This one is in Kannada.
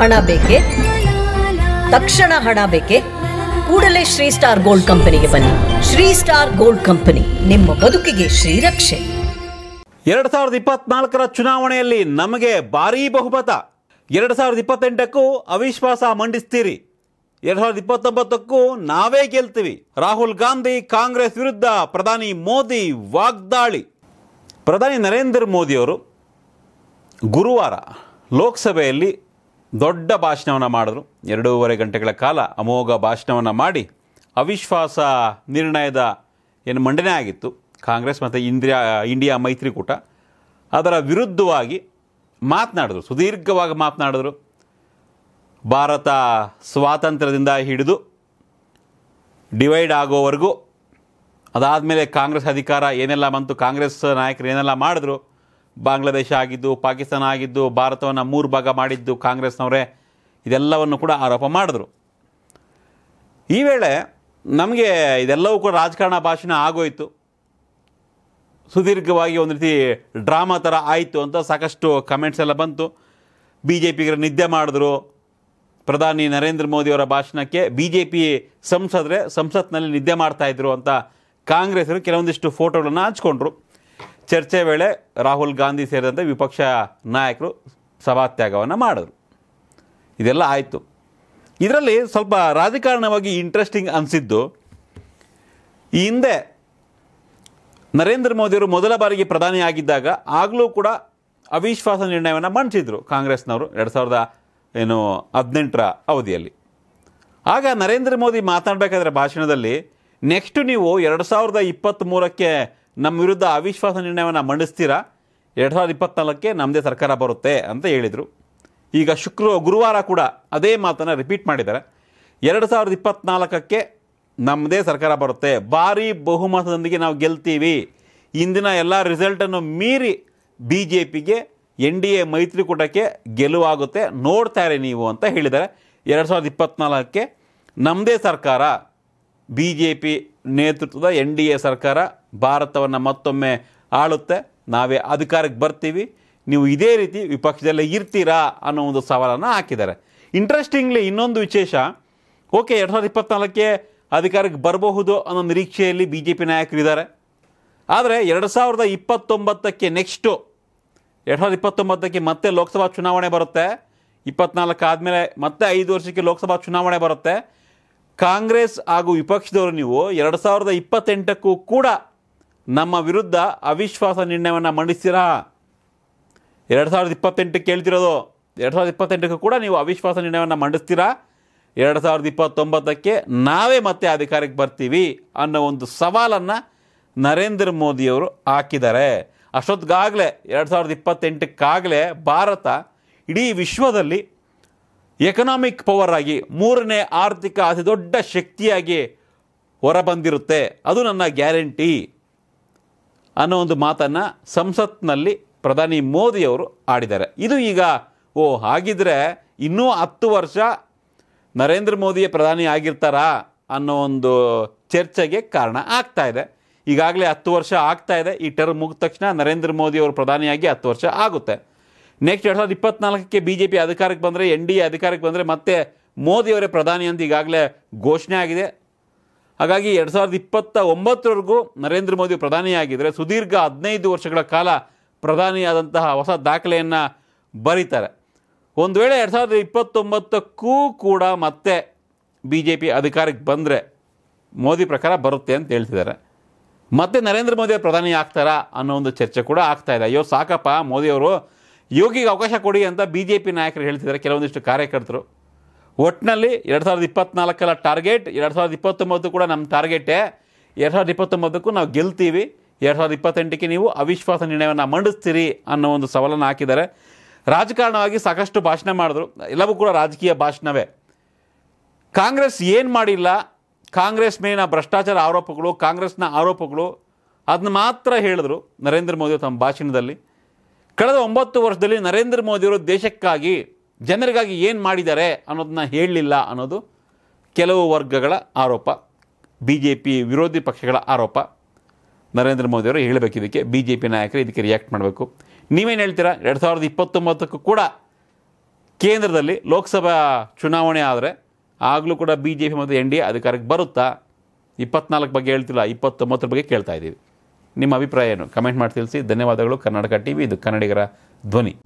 ಹಣ ಬೇಕೆ? ತಕ್ಷಣ ಹಣ ಬೇಕೆ? ಕೂಡಲೇ ಶ್ರೀ ಸ್ಟಾರ್ ಗೋಲ್ಡ್ ಕಂಪನಿಗೆ ಬನ್ನಿ. ಶ್ರೀ ಸ್ಟಾರ್ ಗೋಲ್ಡ್ ಕಂಪನಿ, ನಿಮ್ಮ ಬದುಕಿಗೆ ಶ್ರೀರಕ್ಷೆ ಎರಡ್ ಸಾವಿರದ ಇಪ್ಪತ್ನಾಲ್ಕರ ಚುನಾವಣೆಯಲ್ಲಿ ನಮಗೆ ಭಾರೀ ಬಹುಮತ. ಎರಡ್ ಸಾವಿರದ ಇಪ್ಪತ್ತೆಂಟಕ್ಕೂ ಅವಿಶ್ವಾಸ ಮಂಡಿಸ್ತೀರಿ. ಎರಡ್ ಸಾವಿರದ ಇಪ್ಪತ್ತೊಂಬತ್ತಕ್ಕೂ ನಾವೇ ಗೆಲ್ತೀವಿ. ರಾಹುಲ್ ಗಾಂಧಿ ಕಾಂಗ್ರೆಸ್ ವಿರುದ್ಧ ಪ್ರಧಾನಿ ಮೋದಿ ವಾಗ್ದಾಳಿ. ಪ್ರಧಾನಿ ನರೇಂದ್ರ ಮೋದಿಯವರು ಗುರುವಾರ ಲೋಕಸಭೆಯಲ್ಲಿ ದೊಡ್ಡ ಭಾಷಣವನ್ನು ಮಾಡಿದ್ರು. ಎರಡೂವರೆ ಗಂಟೆಗಳ ಕಾಲ ಅಮೋಘ ಭಾಷಣವನ್ನು ಮಾಡಿ ಅವಿಶ್ವಾಸ ನಿರ್ಣಯದ ಏನು ಮಂಡನೆ ಆಗಿತ್ತು. ಕಾಂಗ್ರೆಸ್ ಮತ್ತು ಇಂಡಿಯಾ ಇಂಡಿಯಾ ಮೈತ್ರಿಕೂಟ. ಅದರ ವಿರುದ್ಧವಾಗಿ ಮಾತನಾಡಿದ್ರು. ಸುದೀರ್ಘವಾಗಿ ಮಾತನಾಡಿದ್ರು. ಭಾರತ ಸ್ವಾತಂತ್ರ್ಯದಿಂದ ಹಿಡಿದು ಡಿವೈಡ್ ಆಗೋವರೆಗೂ ಅದಾದಮೇಲೆ ಕಾಂಗ್ರೆಸ್ ಅಧಿಕಾರ ಏನೆಲ್ಲ ಬಂತು, ಕಾಂಗ್ರೆಸ್ ನಾಯಕರು ಏನೆಲ್ಲ ಮಾಡಿದ್ರು ಬಾಂಗ್ಲಾದೇಶ ಆಗಿದ್ದು, ಪಾಕಿಸ್ತಾನ ಆಗಿದ್ದು, ಭಾರತವನ್ನು ಮೂರು ಭಾಗ ಮಾಡಿದ್ದು ಕಾಂಗ್ರೆಸ್ನವರೇ, ಇದೆಲ್ಲವನ್ನು ಕೂಡ ಆರೋಪ ಮಾಡಿದ್ರು. ಈ ವೇಳೆ ನಮಗೆ ಇದೆಲ್ಲವೂ ಕೂಡ ರಾಜಕಾರಣ ಭಾಷಣ ಆಗೋಯಿತು. ಸುದೀರ್ಘವಾಗಿ ಒಂದು ರೀತಿ ಡ್ರಾಮಾ ಥರ ಆಯಿತು ಅಂತ ಸಾಕಷ್ಟು ಕಮೆಂಟ್ಸ್ ಎಲ್ಲ ಬಂತು. ಬಿ ಜೆ ಪಿಗರ ನಿದ್ದೆ ಮಾಡಿದ್ರು. ಪ್ರಧಾನಿ ನರೇಂದ್ರ ಮೋದಿಯವರ ಭಾಷಣಕ್ಕೆ ಬಿ ಜೆ ಪಿ ಸಂಸದ್ರೆ ಸಂಸತ್ನಲ್ಲಿ ನಿದ್ದೆ ಮಾಡ್ತಾಯಿದ್ರು ಅಂತ ಕಾಂಗ್ರೆಸ್ರು ಕೆಲವೊಂದಿಷ್ಟು ಫೋಟೋಗಳನ್ನು ಹಂಚ್ಕೊಂಡ್ರು. ಚರ್ಚೆ ವೇಳೆ ರಾಹುಲ್ ಗಾಂಧಿ ಸೇರಿದಂತೆ ವಿಪಕ್ಷ ನಾಯಕರು ಸಭಾತ್ಯಾಗವನ್ನು ಮಾಡಿದ್ರು. ಇದೆಲ್ಲ ಆಯಿತು. ಇದರಲ್ಲಿ ಸ್ವಲ್ಪ ರಾಜಕಾರಣವಾಗಿ ಇಂಟ್ರೆಸ್ಟಿಂಗ್ ಅನಿಸಿದ್ದು, ಈ ಹಿಂದೆ ನರೇಂದ್ರ ಮೋದಿಯವರು ಮೊದಲ ಬಾರಿಗೆ ಪ್ರಧಾನಿ ಆಗಿದ್ದಾಗ ಆಗಲೂ ಕೂಡ ಅವಿಶ್ವಾಸ ನಿರ್ಣಯವನ್ನು ಮಂಡಿಸಿದ್ರು ಕಾಂಗ್ರೆಸ್ನವರು ಎರಡು ಸಾವಿರದ ಏನು ಹದಿನೆಂಟರ ಅವಧಿಯಲ್ಲಿ. ಆಗ ನರೇಂದ್ರ ಮೋದಿ ಮಾತನಾಡಬೇಕಾದ್ರೆ ಭಾಷಣದಲ್ಲಿ, ನೆಕ್ಸ್ಟ್ ನೀವು ಎರಡು ಸಾವಿರದ ಇಪ್ಪತ್ತ್ಮೂರಕ್ಕೆ ನಮ್ಮ ವಿರುದ್ಧ ಅವಿಶ್ವಾಸ ನಿರ್ಣಯವನ್ನು ಮಂಡಿಸ್ತೀರಾ? ಎರಡು ಸಾವಿರದ ಇಪ್ಪತ್ನಾಲ್ಕಕ್ಕೆ ನಮ್ಮದೇ ಸರ್ಕಾರ ಬರುತ್ತೆ ಅಂತ ಹೇಳಿದರು. ಈಗ ಶುಕ್ರ, ಗುರುವಾರ ಕೂಡ ಅದೇ ಮಾತನ್ನು ರಿಪೀಟ್ ಮಾಡಿದ್ದಾರೆ. ಎರಡು ಸಾವಿರದ ಇಪ್ಪತ್ನಾಲ್ಕಕ್ಕೆ ನಮ್ಮದೇ ಸರ್ಕಾರ ಬರುತ್ತೆ. ಭಾರಿ ಬಹುಮತದೊಂದಿಗೆ ನಾವು ಗೆಲ್ತೀವಿ. ಇಂದಿನ ಎಲ್ಲ ರಿಸಲ್ಟನ್ನು ಮೀರಿ ಬಿ ಜೆ ಪಿಗೆ ಎನ್ ಡಿ ಎ ಮೈತ್ರಿಕೂಟಕ್ಕೆ ಗೆಲುವಾಗುತ್ತೆ. ನೋಡ್ತಾರೆ ನೀವು ಅಂತ ಹೇಳಿದ್ದಾರೆ. ಎರಡು ಸಾವಿರದ ಇಪ್ಪತ್ನಾಲ್ಕಕ್ಕೆ ನಮ್ಮದೇ ಸರ್ಕಾರ ಬಿ ಜೆ ಪಿ ನೇತೃತ್ವದ ಎನ್ ಡಿ ಎ ಸರ್ಕಾರ ಭಾರತವನ್ನು ಮತ್ತೊಮ್ಮೆ ಆಳುತ್ತೆ. ನಾವೇ ಅಧಿಕಾರಕ್ಕೆ ಬರ್ತೀವಿ. ನೀವು ಇದೇ ರೀತಿ ವಿಪಕ್ಷದಲ್ಲೇ ಇರ್ತೀರಾ ಅನ್ನೋ ಒಂದು ಸವಾಲನ್ನು ಹಾಕಿದ್ದಾರೆ. ಇಂಟ್ರೆಸ್ಟಿಂಗ್ಲಿ ಇನ್ನೊಂದು ವಿಶೇಷ, ಓಕೆ, ಎರಡು ಸಾವಿರದ ಇಪ್ಪತ್ತ್ನಾಲ್ಕಕ್ಕೆ ಅಧಿಕಾರಕ್ಕೆ ಬರಬಹುದು ಅನ್ನೋ ನಿರೀಕ್ಷೆಯಲ್ಲಿ ಬಿ ಜೆ ಪಿ ನಾಯಕರಿದ್ದಾರೆ. ಆದರೆ ಎರಡು ಸಾವಿರದ ಇಪ್ಪತ್ತೊಂಬತ್ತಕ್ಕೆ ನೆಕ್ಸ್ಟು ಎರಡು ಸಾವಿರದ ಇಪ್ಪತ್ತೊಂಬತ್ತಕ್ಕೆ ಮತ್ತೆ ಲೋಕಸಭಾ ಚುನಾವಣೆ ಬರುತ್ತೆ. ಇಪ್ಪತ್ನಾಲ್ಕು ಆದಮೇಲೆ ಮತ್ತೆ ಐದು ವರ್ಷಕ್ಕೆ ಲೋಕಸಭಾ ಚುನಾವಣೆ ಬರುತ್ತೆ. ಕಾಂಗ್ರೆಸ್ ಹಾಗೂ ವಿಪಕ್ಷದವರು ನೀವು ಎರಡು ಸಾವಿರದ ಇಪ್ಪತ್ತೆಂಟಕ್ಕೂ ಕೂಡ ನಮ್ಮ ವಿರುದ್ಧ ಅವಿಶ್ವಾಸ ನಿರ್ಣಯವನ್ನು ಮಂಡಿಸ್ತೀರಾ? ಎರಡು ಸಾವಿರದ ಇಪ್ಪತ್ತೆಂಟಕ್ಕೆ ಕೇಳ್ತಿರೋದು ಎರಡು ಸಾವಿರದ ಇಪ್ಪತ್ತೆಂಟಕ್ಕೂ ಕೂಡ ನೀವು ಅವಿಶ್ವಾಸ ನಿರ್ಣಯವನ್ನು ಮಂಡಿಸ್ತೀರಾ? ಎರಡು ಸಾವಿರದ ಇಪ್ಪತ್ತೊಂಬತ್ತಕ್ಕೆ ನಾವೇ ಮತ್ತೆ ಅಧಿಕಾರಕ್ಕೆ ಬರ್ತೀವಿ ಅನ್ನೋ ಒಂದು ಸವಾಲನ್ನು ನರೇಂದ್ರ ಮೋದಿಯವರು ಹಾಕಿದ್ದಾರೆ. ಅಷ್ಟೊತ್ತಿಗಾಗಲೇ ಎರಡು ಸಾವಿರದ ಇಪ್ಪತ್ತೆಂಟಕ್ಕಾಗಲೇ ಭಾರತ ಇಡೀ ವಿಶ್ವದಲ್ಲಿ ಎಕನಾಮಿಕ್ ಪವರ್ ಆಗಿ ಮೂರನೇ ಆರ್ಥಿಕ ಅತಿ ದೊಡ್ಡ ಶಕ್ತಿಯಾಗಿ ಹೊರಬಂದಿರುತ್ತೆ. ಅದು ನನ್ನ ಗ್ಯಾರಂಟಿ ಅನ್ನೋ ಒಂದು ಮಾತನ್ನು ಸಂಸತ್ನಲ್ಲಿ ಪ್ರಧಾನಿ ಮೋದಿಯವರು ಆಡಿದ್ದಾರೆ. ಇದು ಈಗ, ಓ, ಹಾಗಿದ್ರೆ ಇನ್ನೂ ಹತ್ತು ವರ್ಷ ನರೇಂದ್ರ ಮೋದಿಯೇ ಪ್ರಧಾನಿ ಆಗಿರ್ತಾರಾ ಅನ್ನೋ ಒಂದು ಚರ್ಚೆಗೆ ಕಾರಣ ಆಗ್ತಾ ಇದೆ. ಈಗಾಗಲೇ ಹತ್ತು ವರ್ಷ ಆಗ್ತಾ ಇದೆ. ಈ ಟರ್ಮ್ ಮುಗಿದ ತಕ್ಷಣ ನರೇಂದ್ರ ಮೋದಿಯವರು ಪ್ರಧಾನಿಯಾಗಿ ಹತ್ತು ವರ್ಷ ಆಗುತ್ತೆ. ನೆಕ್ಸ್ಟ್ ಎರಡು ಸಾವಿರದ ಇಪ್ಪತ್ನಾಲ್ಕಕ್ಕೆ ಬಿ ಜೆ ಪಿ ಅಧಿಕಾರಕ್ಕೆ ಬಂದರೆ, ಎನ್ ಡಿ ಎ ಅಧಿಕಾರಕ್ಕೆ ಬಂದರೆ ಮತ್ತೆ ಮೋದಿಯವರೇ ಪ್ರಧಾನಿ ಅಂತ ಈಗಾಗಲೇ ಘೋಷಣೆ ಆಗಿದೆ. ಹಾಗಾಗಿ ಎರಡು ಸಾವಿರದ ಇಪ್ಪತ್ತ ಒಂಬತ್ತರವರೆಗೂ ನರೇಂದ್ರ ಮೋದಿ ಪ್ರಧಾನಿಯಾಗಿದ್ದರೆ ಸುದೀರ್ಘ ಹದಿನೈದು ವರ್ಷಗಳ ಕಾಲ ಪ್ರಧಾನಿಯಾದಂತಹ ಹೊಸ ದಾಖಲೆಯನ್ನು ಬರೀತಾರೆ. ಒಂದು ವೇಳೆ ಎರಡು ಸಾವಿರದ ಇಪ್ಪತ್ತೊಂಬತ್ತಕ್ಕೂ ಕೂಡ ಮತ್ತೆ ಬಿ ಜೆ ಪಿ ಅಧಿಕಾರಕ್ಕೆ ಬಂದರೆ ಮೋದಿ ಪ್ರಕಾರ ಬರುತ್ತೆ ಅಂತ ಹೇಳ್ತಿದ್ದಾರೆ. ಮತ್ತೆ ನರೇಂದ್ರ ಮೋದಿ ಪ್ರಧಾನಿ ಆಗ್ತಾರಾ ಅನ್ನೋ ಒಂದು ಚರ್ಚೆ ಕೂಡ ಆಗ್ತಾ ಅಯ್ಯೋ, ಸಾಕಪ್ಪ ಮೋದಿಯವರು ಯೋಗಿಗೆ ಅವಕಾಶ ಕೊಡಿ ಅಂತ ಬಿ ಜೆ ಪಿ ನಾಯಕರು ಹೇಳ್ತಿದ್ದಾರೆ. ಕೆಲವೊಂದಿಷ್ಟು ಕಾರ್ಯಕರ್ತರು. ಒಟ್ಟಿನಲ್ಲಿ ಎರಡು ಸಾವಿರದ ಇಪ್ಪತ್ನಾಲ್ಕರ ಟಾರ್ಗೆಟ್, ಎರಡು ಸಾವಿರದ ಇಪ್ಪತ್ತೊಂಬತ್ತು ಕೂಡ ನಮ್ಮ ಟಾರ್ಗೆಟೇ ಎರಡು ಸಾವಿರದ ಇಪ್ಪತ್ತೊಂಬತ್ತಕ್ಕೂ ನಾವು ಗೆಲ್ತೀವಿ. ಎರಡು ಸಾವಿರದ ಇಪ್ಪತ್ತೆಂಟಕ್ಕೆ ನೀವು ಅವಿಶ್ವಾಸ ನಿರ್ಣಯವನ್ನು ಮಂಡಿಸ್ತೀರಿ ಅನ್ನೋ ಒಂದು ಸವಾಲನ್ನು ಹಾಕಿದ್ದಾರೆ. ರಾಜಕಾರಣವಾಗಿ ಸಾಕಷ್ಟು ಭಾಷಣ ಮಾಡಿದ್ರು. ಎಲ್ಲವೂ ಕೂಡ ರಾಜಕೀಯ ಭಾಷಣವೇ. ಕಾಂಗ್ರೆಸ್ ಏನು ಮಾಡಿಲ್ಲ, ಕಾಂಗ್ರೆಸ್ ಮೇಲಿನ ಭ್ರಷ್ಟಾಚಾರ ಆರೋಪಗಳು, ಕಾಂಗ್ರೆಸ್ನ ಆರೋಪಗಳು ಅದನ್ನ ಮಾತ್ರ ಹೇಳಿದ್ರು ನರೇಂದ್ರ ಮೋದಿ ತಮ್ಮ ಭಾಷಣದಲ್ಲಿ. ಕಳೆದ ಒಂಬತ್ತು ವರ್ಷದಲ್ಲಿ ನರೇಂದ್ರ ಮೋದಿಯವರು ದೇಶಕ್ಕಾಗಿ, ಜನರಿಗಾಗಿ ಏನು ಮಾಡಿದ್ದಾರೆ ಅನ್ನೋದನ್ನ ಹೇಳಲಿಲ್ಲ ಅನ್ನೋದು ಕೆಲವು ವರ್ಗಗಳ ಆರೋಪ ಬಿ ಜೆ ಪಿ ವಿರೋಧಿ ಪಕ್ಷಗಳ ಆರೋಪ. ನರೇಂದ್ರ ಮೋದಿಯವರು ಹೇಳಬೇಕು ಇದಕ್ಕೆ ಬಿ ಜೆ ಪಿ ನಾಯಕರು ಇದಕ್ಕೆ ರಿಯಾಕ್ಟ್ ಮಾಡಬೇಕು. ನೀವೇನು ಹೇಳ್ತೀರಾ, ಎರಡು ಸಾವಿರದ ಇಪ್ಪತ್ತೊಂಬತ್ತಕ್ಕೂ ಕೂಡ ಕೇಂದ್ರದಲ್ಲಿ ಲೋಕಸಭಾ ಚುನಾವಣೆ ಆದರೆ ಆಗಲೂ ಕೂಡ ಬಿ ಜೆ ಪಿ ಮತ್ತು ಎನ್ ಡಿ ಎ ಅಧಿಕಾರಕ್ಕೆ ಬರುತ್ತಾ? ಇಪ್ಪತ್ನಾಲ್ಕು ಬಗ್ಗೆ ಹೇಳ್ತಿಲ್ಲ, ಇಪ್ಪತ್ತೊಂಬತ್ತರ ಬಗ್ಗೆ ಕೇಳ್ತಾ ಇದ್ದೀವಿ. ನಿಮ್ಮ ಅಭಿಪ್ರಾಯ ಏನು? ಕಮೆಂಟ್ ಮಾಡಿ ತಿಳಿಸಿ. ಧನ್ಯವಾದಗಳು. ಕರ್ನಾಟಕ ಟಿ ವಿ ಇದು ಕನ್ನಡಿಗರ ಧ್ವನಿ.